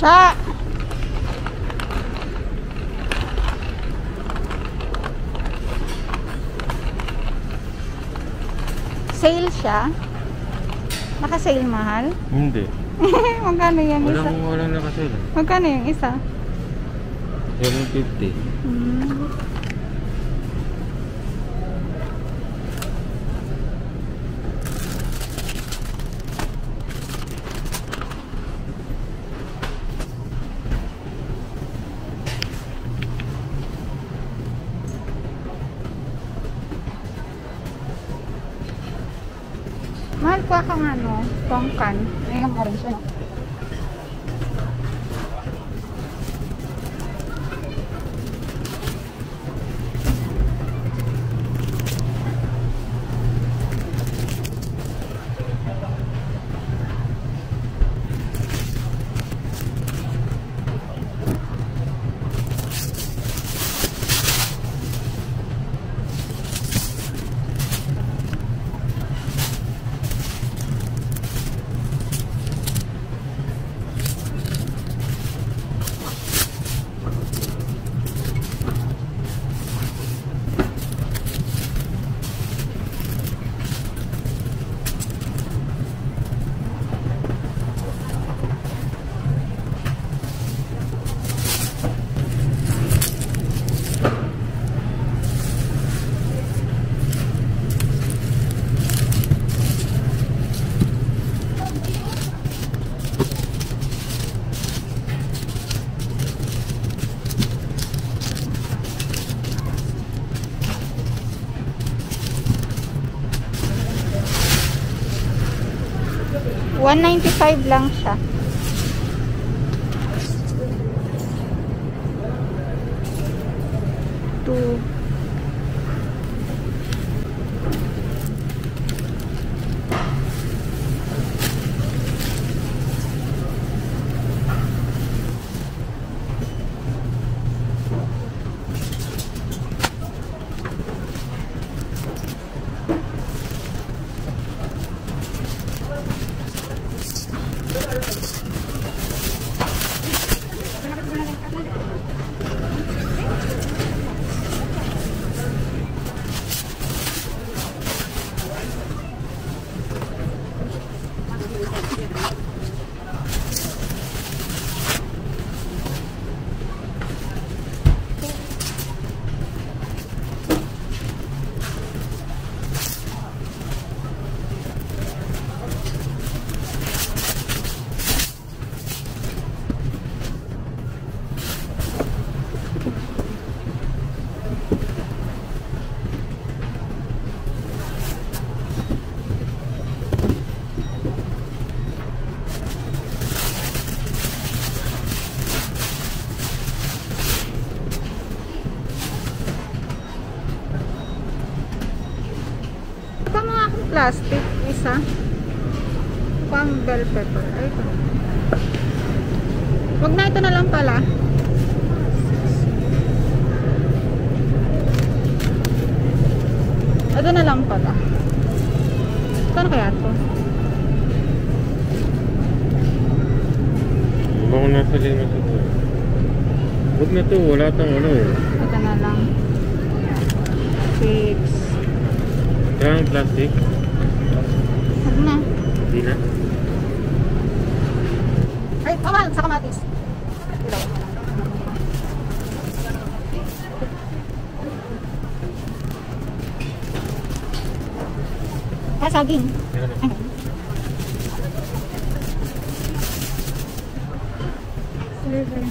Cha! Sale siya? Naka-sale mahal? Hindi. Magkano yan isa? Walang, walang nakasale. Magkano yung isa? 750. Mm. kuha kang ano, tongkan. Ayun, orange. Ano? 5 lang siya. Plastic. Isa. Pang bell pepper. Ay, ito. Wag na ito na lang pala. Ito na lang pala. Saan kaya ito? Baka nasa lima sa to. Huwag na to, wala tang ano eh. Ito na lang. Six. Kailangan plastic. Na. Hindi na. Ay, tama, sa kamatis. Ah, saging. Meron na. Ay. Seven.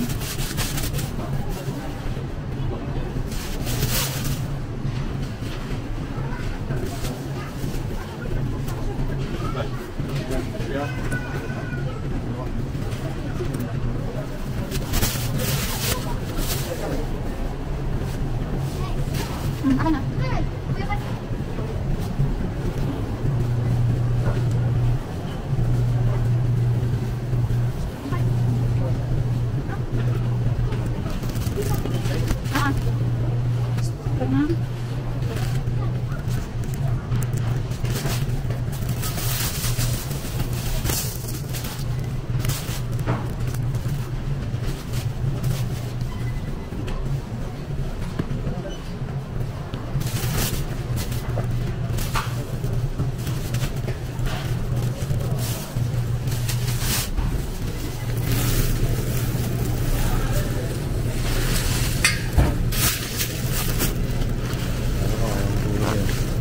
Hmm, akin na. Ah. Ito na.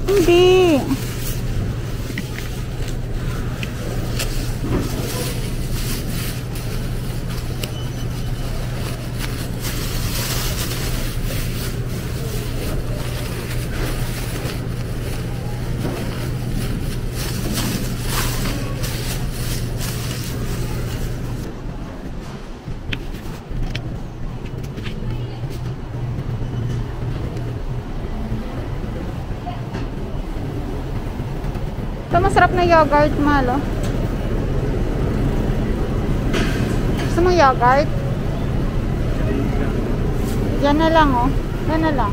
Hindi. Ito masarap na yogurt, malo. Gusto mo yogurt? Yan na lang, oh. Yan na lang.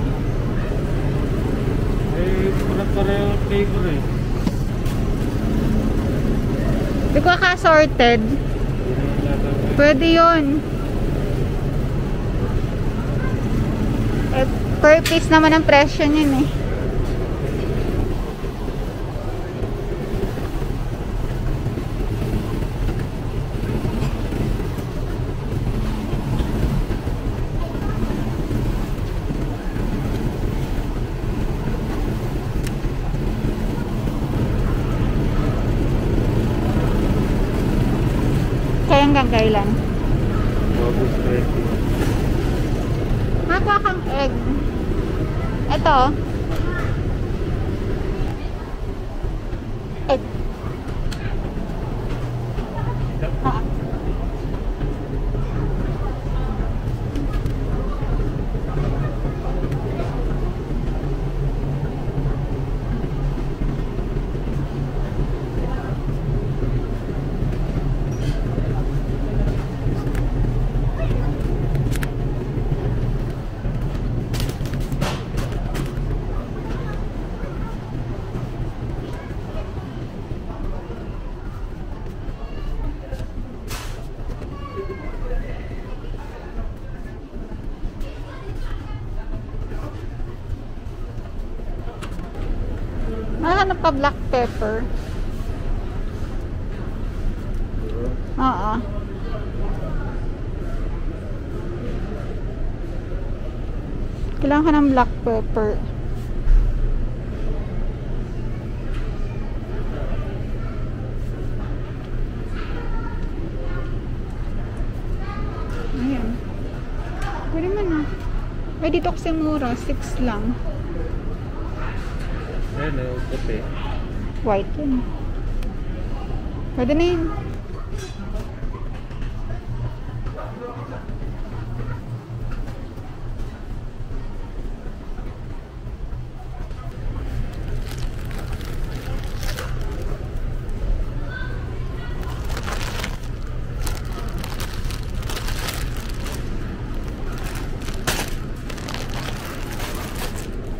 Eh, pare-pareho flavor eh. Di ko ka-sorted. Yun Pwede yun. Eh, per piece naman ang presyo niyan eh. Kaya hanggang kailan? August 20. Makuha kang egg. Ito. Egg. Ah. Nahanap pa black pepper. Oo. Kailangan ka ng black pepper. Ayan. Pwede man ah. Ay, dito kasi mura. 6 lang. Ayun oh, puti. White yun. Pwede na yun.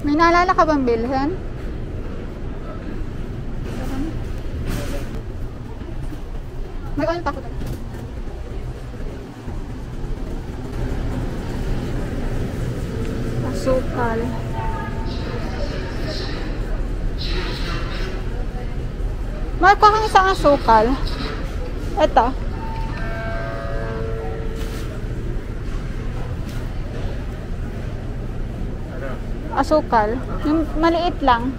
May naalala ka bang bilhin? May oil pa ako doon. Asukal. Ko kang isang asukal. Ito. Ano? Asukal. Yung maliit lang.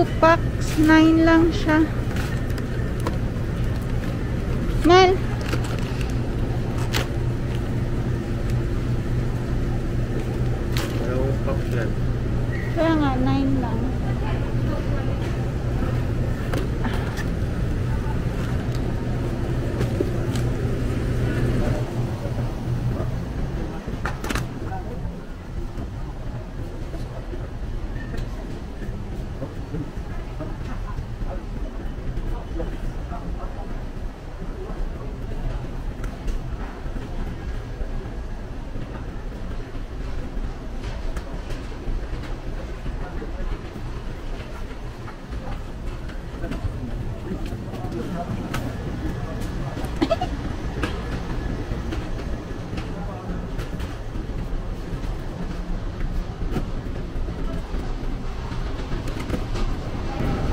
2 packs 9 lang siya. Mel? Dalawang packs yan. Kaya nga 9 lang.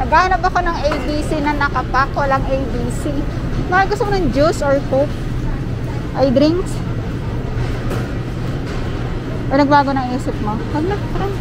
Naghanap ako ng ABC na nakapack. Walang ABC. Bakit gusto mo ng juice or coke? Ay, drinks? O nagbago ng isip mo? Huwag na, parang.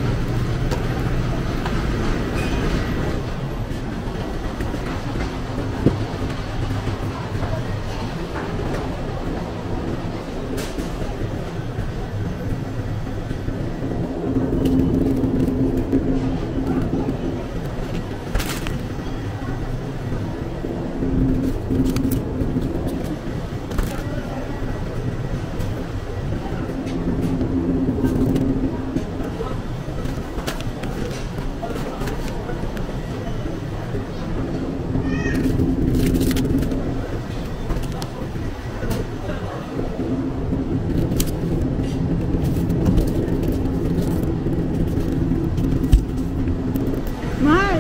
Mahal.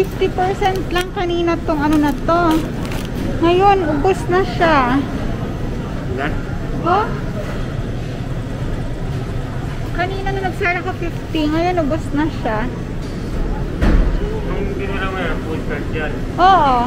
50% lang kanina tong ano na to. Ngayon, ubos na siya. Ilan? Oh? Kanina na nagsara ka 50, ngayon ubos na siya. Nung binila mo yan, full card yan. Oo.